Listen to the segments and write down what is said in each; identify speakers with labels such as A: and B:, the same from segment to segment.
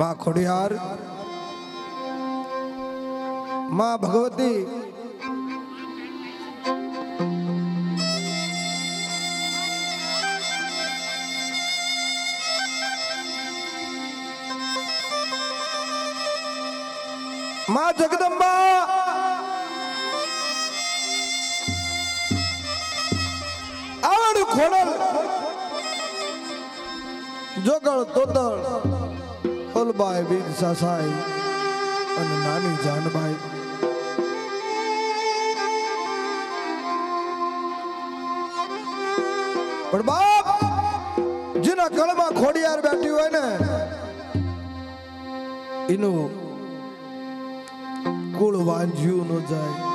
A: માં ખોડિયાર માં ભગવતી માં જગદંબા આવડ ખોડલ જોગળ તોતળ. ફલબાઈ બીર સાસાઈ અને નાની જાનભાઈ પણ બાપ, જેના કળમાં ખોડિયાર બેઠી હોય ને, એનું કુળ વાંજ્યું ન જાય.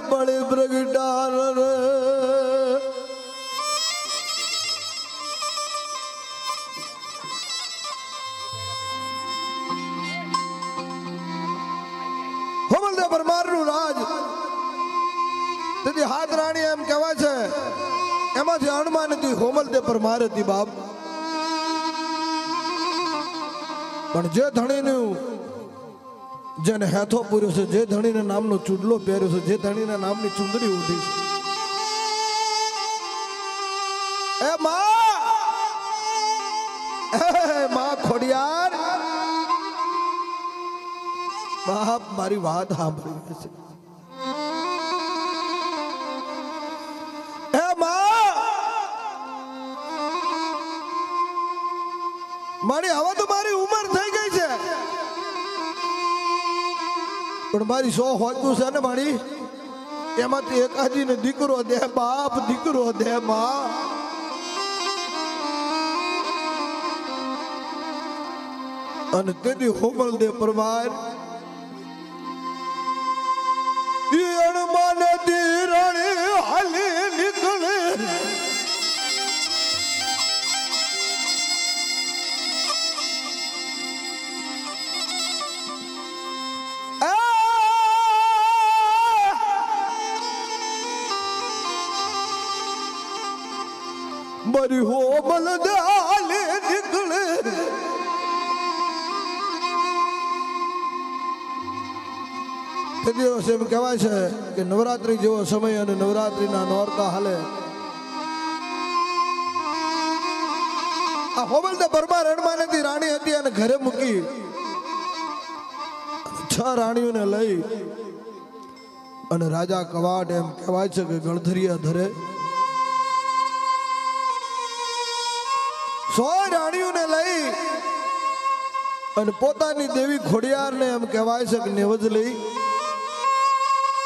A: બળે પ્રગટાર પરમારનું રાજ. તેથી હાથ રાણી એમ કહેવાય છે, એમાંથી અણમાન હતી હોમલદે પરમાર હતી બાપ. પણ જે ધણીનું જેને હેથો પૂર્યો છે, જે ધણીને નામનો ચૂડલો પહેર્યો છે, જે ધણીના નામની ચુંદડી ઉઠી છે. એ માં! માં ખોડિયાર! બાપ મારી વાત સાંભળી છે. મારી હવે તો મારી ઉંમર થઈ ગઈ છે. પણ મારી સો હોતું છે ને મારી? એમાંથી એકાજી ને દીકરો દે બાપ, દીકરો દે માં. અને તેની હોમલ દે પરમાર. દિવસે એમ કહેવાય છે કે નવરાત્રી જેવો સમય અને નવરાત્રીના નોરતા હાલે. આ હોબલ તો બરમા રણમાં નથી, રાણી હતી અને ઘરે મૂકી. છ રાણીઓને લઈ અને રાજા કવાટ એમ કહેવાય છે કે ગણધરિયા ધરે. સો રાણીઓને લઈ અને પોતાની દેવી ખોડિયારને એમ કહેવાય છે કે નેવજ લઈ.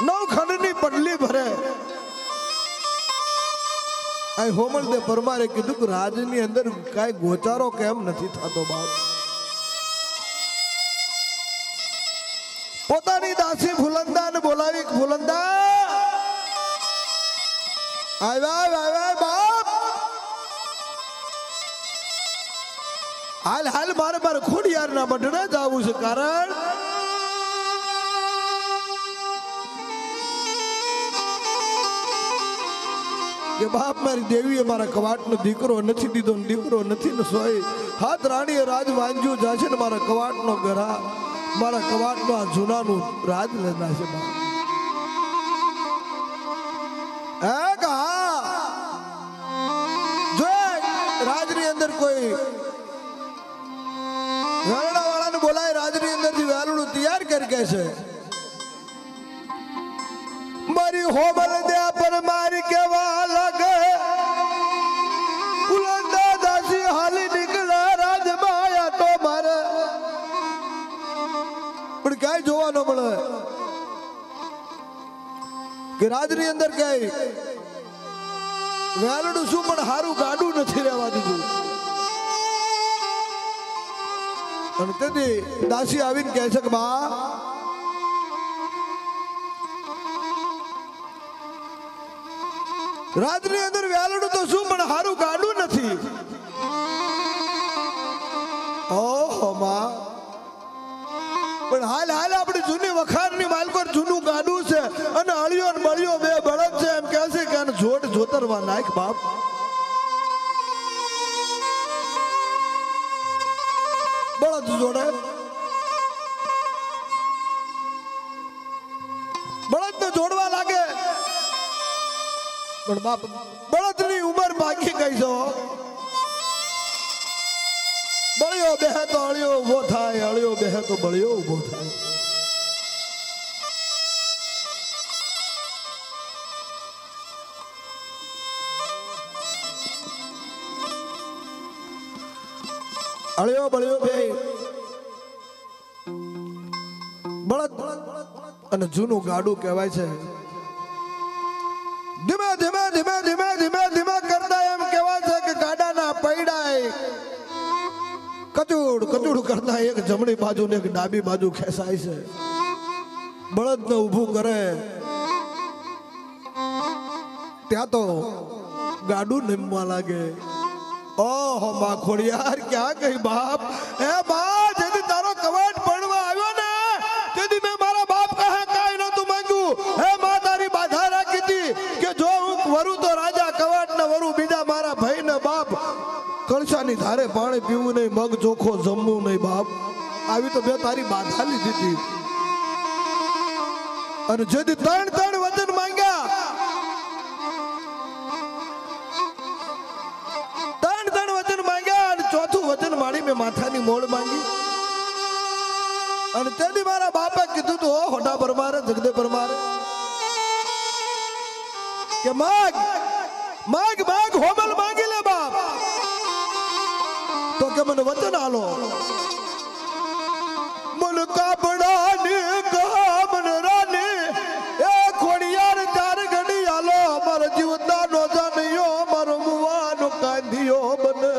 A: નવ ખંડની પડલી ભરે. આ હોમલ દે પરમારે કીધું કે રાજની અંદર કાંઈ ગોચારો કેમ નથી થતો બાપ? પોતાની દાસી ફુલંદાને બોલાવી ફુલંદા આવ્યા આવ્યા બાપ. હાલ હાલ મારે મારે ખોડિયારના બઢણે જવું છે કારણ કે બાપ મારી દેવીએ મારા કવાટનો દીકરો નથી દીધો દીકરો નથી ને સોય. હાથ રાણીએ રાજ વાંજ્યું જાશે ને મારા કવાટનો ગરા મારા કવાટનો આ જૂનાનું રાજ લેના છે બાપ. હે કે હા જો રાજની અંદર કોઈ વેલડા વાળાને બોલાય, રાજની અંદરથી વેલડું તૈયાર કરી કે છે. મારી હોબલ દે મારી ન કે રાજની અંદર ક્યાંય વેલડું શું પણ હારું ગાડું નથી રહેવા દીધું. અને તેથી દાસી આવીને કહે છે કે, બા, રાજની અંદર વ્યાલડું તો શું પણ હારું ગાડું નથી. ઓહો માં હાલ હાલ આપણી જૂની વખારની માલકોર જૂનું ગાડું છે અને અળિયો ને બળિયો બે બળદ છે. એમ કહે છે કે આને જોડ જોતરવા નાખ બાપ. બળદ જોડે. બળદ ને જોડવા લાગે. પણ બાપ, બળદની ઉંમર બાકી કહી છો બળિયો બેહે તો અળિયો ઊભો થાય, અળિયો બેહે તો બળિયો ઊભો થાય. અળિયો, બળિયો બે બળદ અને જૂનું ગાડું કહેવાય છે. કચુડ કરતા એક જમણી બાજુ ને એક ડાબી બાજુ ખેંચાય છે. બળદને ઊભું કરે. ત્યાં તો ગાડું નિમવા લાગે. ઓહો, માખોડિયાર, ક્યાં ગઈ બાપ? એ બા કળશાની ધારે, પાણી પીવું નહીં, મગ ચોખ્ખો જમવું નહીં, બાપ. આવી તો બે તારી બાધા લીધી હતી અને જેથી ત્રણ ત્રણ વચન માંગ્યા. ત્રણ ત્રણ વચન માંગ્યા અને ચોથું વચન મારી મેં માથાની મોડ માંગી. અને તેથી મારા બાપે કીધું તું હોટા પરમારે જગદે પરમારે કે, માગ માગ તો કે મને વચન આલો. મન કાપડાની કામન રાની, એ ખોડિયાર તાર ઘડી આલો. મારો જીવતા નો જાનિયો મારો મુવાનો કાંધિયો બને.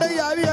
A: ગણતરના ઘાટે આવી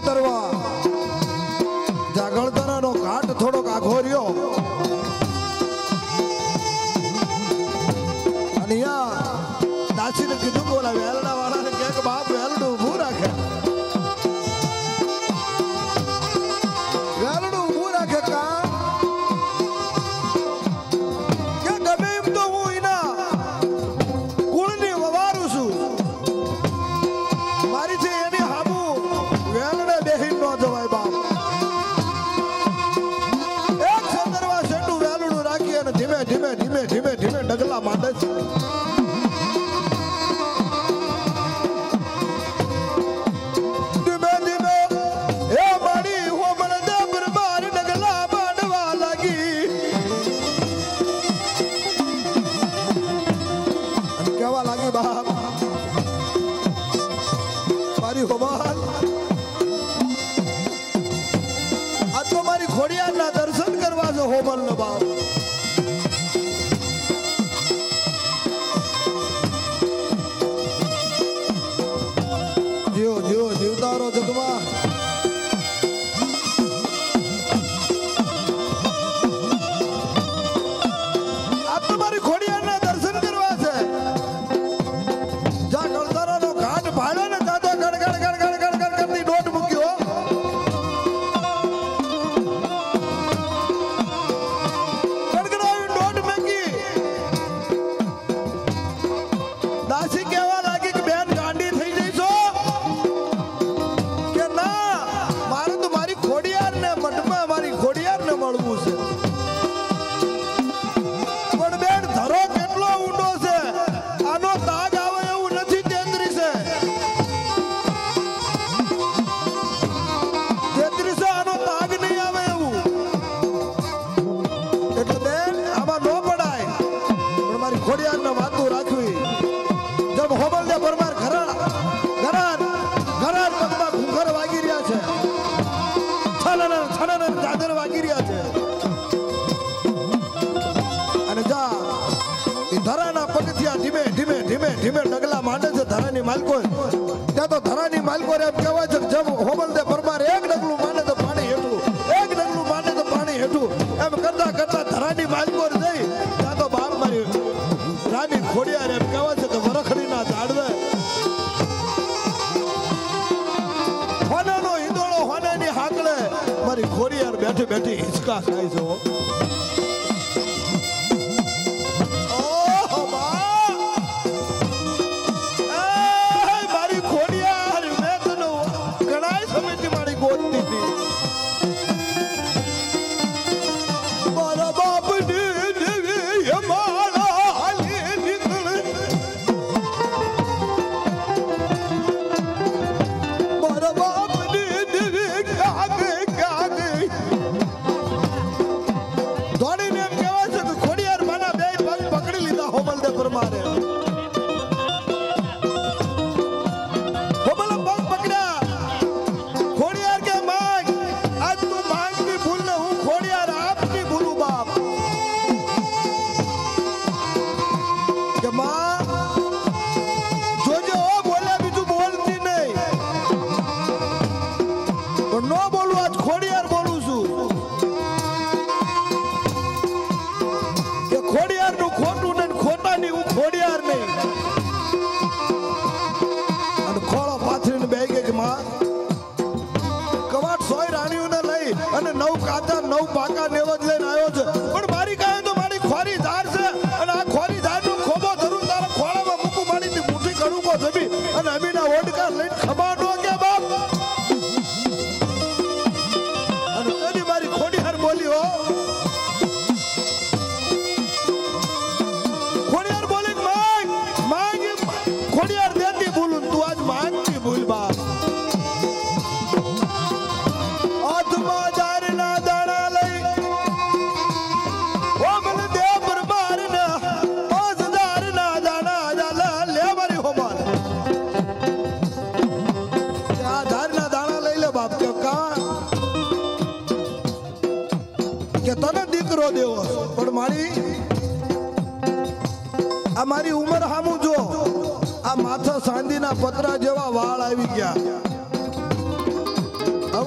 A: પણ ધીમે ધીમે ધીમે ધીમે ડગલા માંડે છે ધરાની માલકો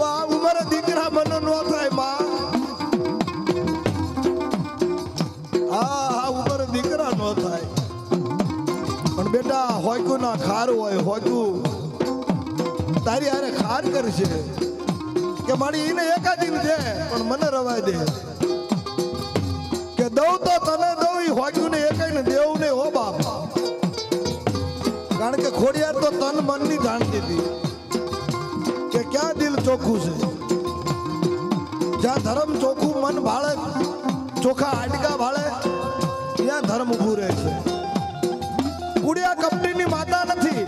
A: આ ઉંમરે દીકરા મને ન થાયમાં હા હા, ઉંમરે દીકરા ન થાય. પણ બેટા, હોયકું ના ખાર હોય, હોયકું. તારી આરે ખાર કરશે. કે મારી એને એકાદીન છે, પણ મને રવાય દે. કે દઉં તો તને દઉં એ હોયકું ને એકાઈને દેવું ને હો બાપ. કારણ કે ખોડિયાર તો તન મનની જાણતી હતી. દિલ ચોખ્ખું છે. જ્યાં ધર્મ ચોખ્ખું, મન ભાળે ચોખા હાડકા ભાળે, ત્યાં ધર્મ ઉભું રહે છે. કુડિયા કંપનીની માતા નથી.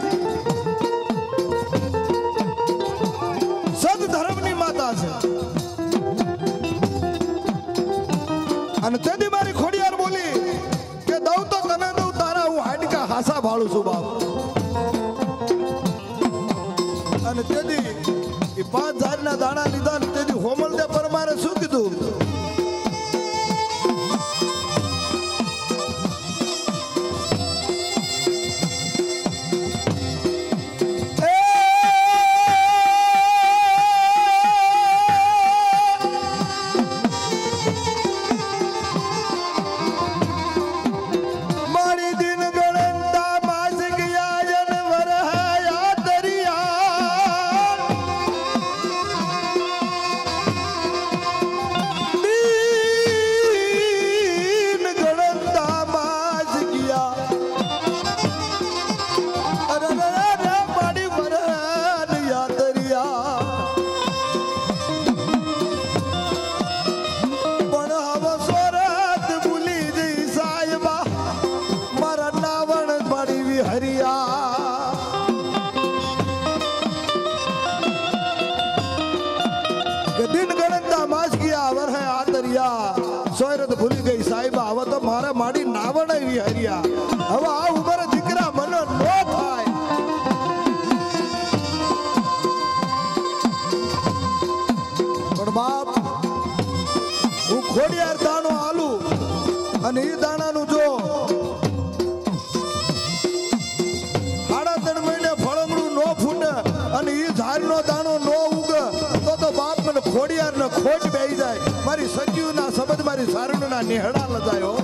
A: સદ ધર્મની માતા છે. અને તેથી મારી ખોડિયાર બોલી કે દઉં તો તને દઉં, તારા હું હાડકા હાસા ભાળું છું બાપ. અને તેથી એ પાંચ હજારના દાણા લીધા ને તેથી હોમલ દે પરમારે શું કીધું? સારુણના નિહળા લજાયો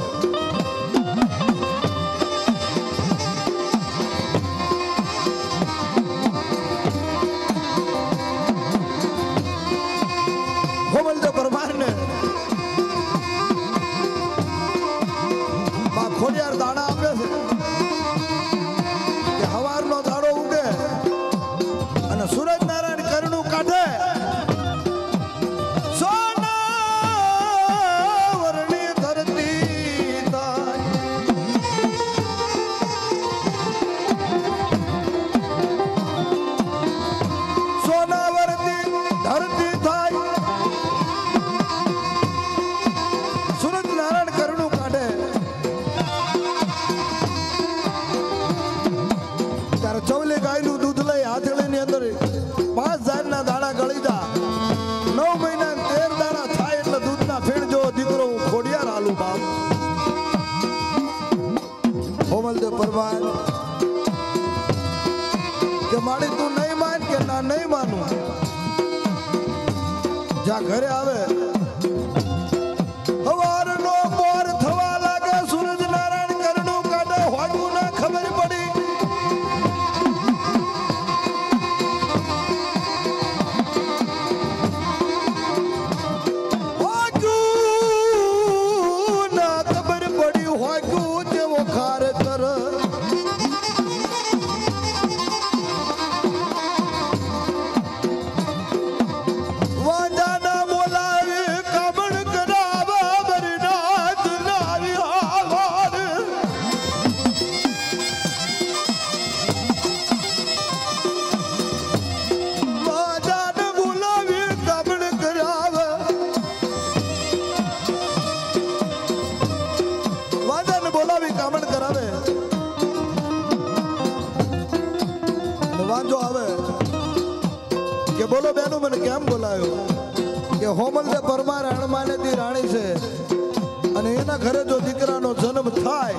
A: ઘરે આવે બોલાયો કે હોમલદે પરમાર હણમાનેતી રાણી છે. અને એના ઘરે જો દીકરાનો જન્મ થાય,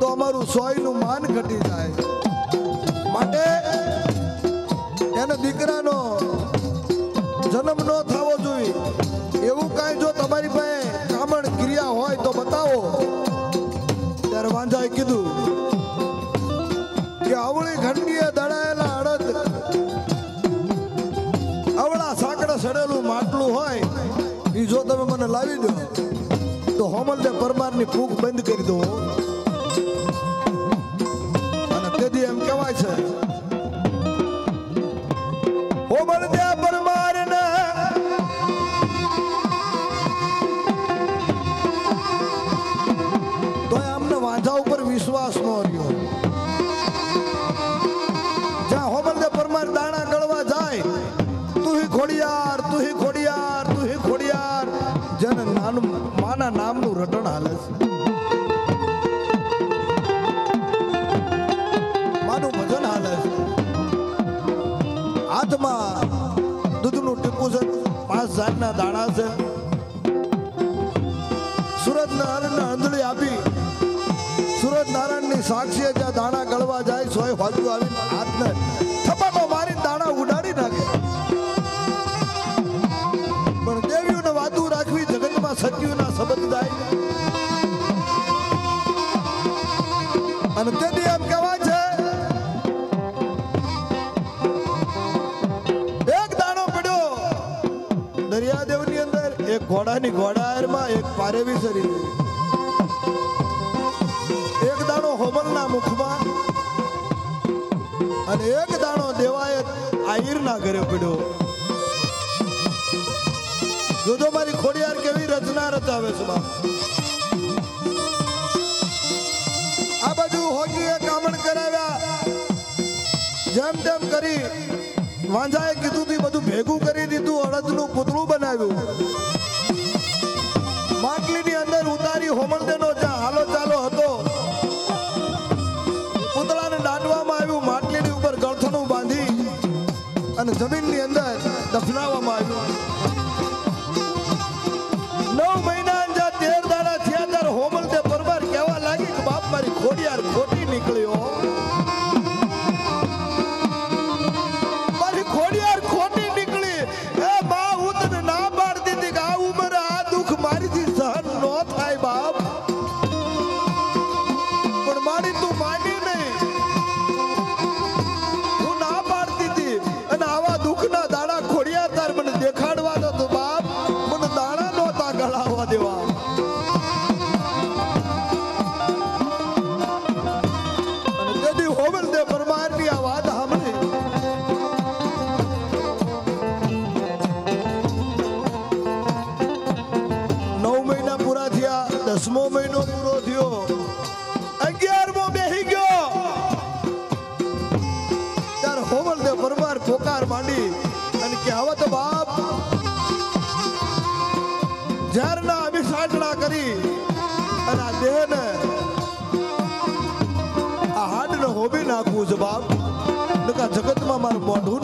A: તો અમારું સોયનું માન ઘટી જાય. માટે એને દીકરાનો જન્મ ન થવો જોઈએ. એવું કાંઈ જો તમારી પાસે કામણ ક્રિયા હોય તો બતાવો. ત્યારે વાંજાએ કીધું કે અવળી ઘંટીએ લાવી દો. તો હોમલદે પરમારની ભૂખ બંધ કરી દો. સુરત નારાયણને આંધળી આપી. સુરત નારાયણની સાક્ષીએ જ્યાં દાણા ગળવા જાય, સોય બાજુ આવીને હાથને થપાટો મારી દાણા ઉડાડી નાખે. પણ દેવીઓને વાતું રાખવી જગતમાં સત્યુના સંબંધ થાય. એક ઘોડાયરમાં એક પારેવી સરી એક દાણો હોમલના મુખમાં અને એક દાણો દેવાએ આહીરના ઘરે પડ્યો. જોજો મારી ખોડિયાર કેવી રચના રચાવે છે આ બાજુ હોગીએ કામણ કરાવ્યા. જેમ તેમ કરી વાંઝાએ કીધું બધું ભેગું કરી દીધું, અડદનું પૂતળું બનાવ્યું. જમીનની અંદર દફનાવવામાં આવ્યું બાપ. જગતમાં મારું મોઢું